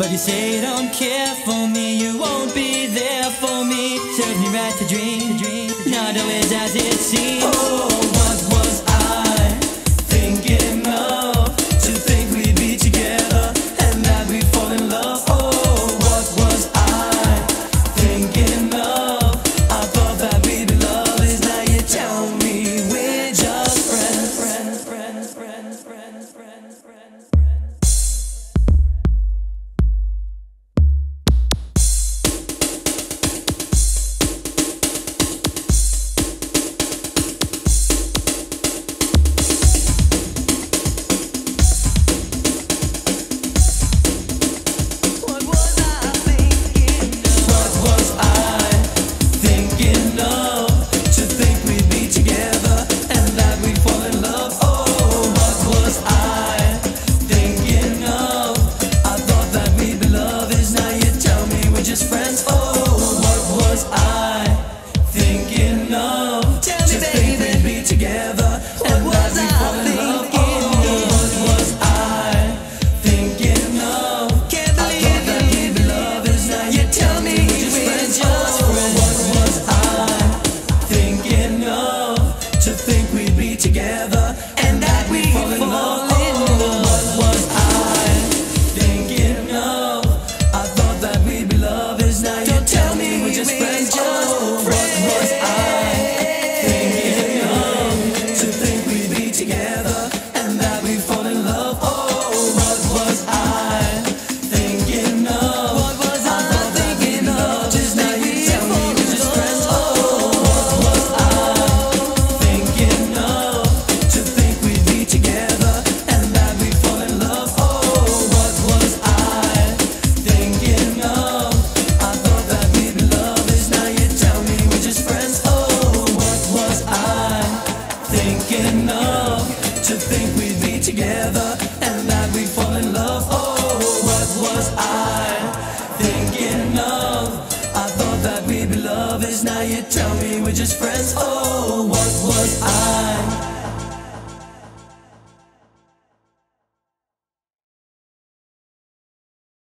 But you say you don't care for me, you won't be there for me. Serves me right to dream, not always as it seems. Oh. I'm thinking of? To think we'd be together and that we'd fall in love. Oh, what was I thinking of? I thought that we'd be lovers. Now you tell me we're just friends. Oh, what was I?